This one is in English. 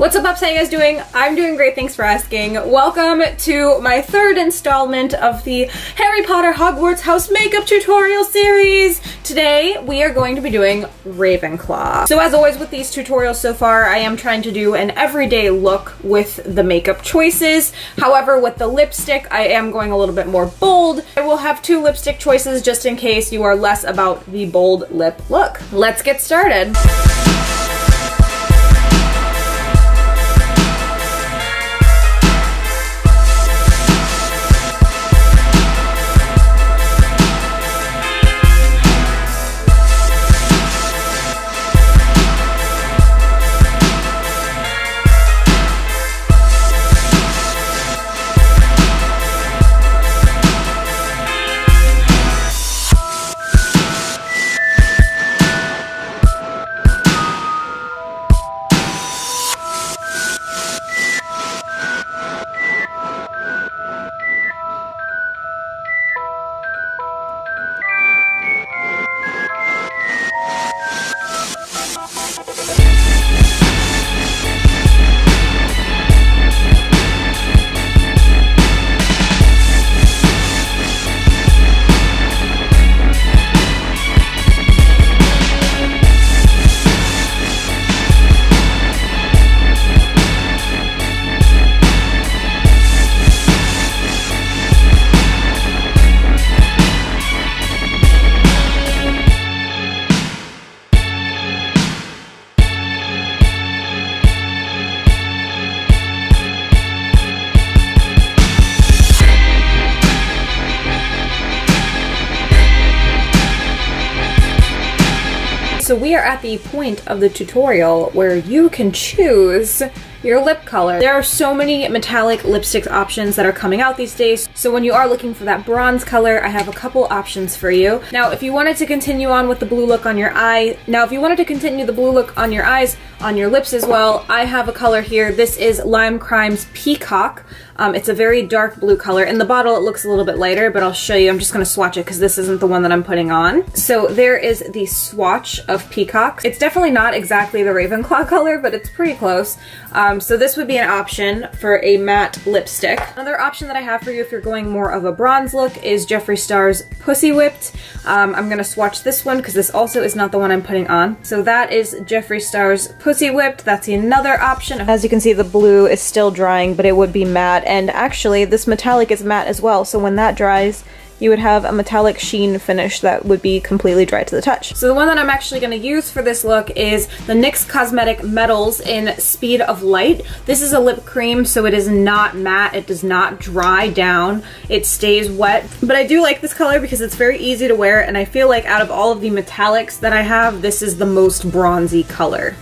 up, Ups? How you guys doing? I'm doing great, thanks for asking. Welcome to my third installment of the Harry Potter Hogwarts House Makeup Tutorial Series. Today, we are going to be doing Ravenclaw. So as always with these tutorials so far, I am trying to do an everyday look with the makeup choices. However, with the lipstick, I am going a little bit more bold. I will have two lipstick choices just in case you are less about the bold lip look. Let's get started. So we are at the point of the tutorial where you can choose your lip color. There are so many metallic lipstick options that are coming out these days, so when you are looking for that bronze color, I have a couple options for you. Now, if you wanted to continue on with the blue look on your eye, now if you wanted to continue the blue look on your eyes, on your lips as well, I have a color here. This is Lime Crime's Peacock. Um, it's a very dark blue color. In the bottle it looks a little bit lighter, but I'll show you. I'm just going to swatch it because this isn't the one that I'm putting on. So there is the swatch of Peacock. It's definitely not exactly the Ravenclaw color, but it's pretty close. Um, so this would be an option for a matte lipstick. Another option that I have for you if you're going more of a bronze look is Jeffree Star's Pussy Whipped. Um, I'm going to swatch this one because this also is not the one I'm putting on. So that is Jeffree Star's Pussy Whipped. That's another option. As you can see, the blue is still drying, but it would be matte and actually this metallic is matte as well, so when that dries, you would have a metallic sheen finish that would be completely dry to the touch. So the one that I'm actually going to use for this look is the NYX Cosmetic Metals in Speed of Light. This is a lip cream, so it is not matte. It does not dry down. It stays wet. But I do like this color because it's very easy to wear, and I feel like out of all of the metallics that I have, this is the most bronzy color.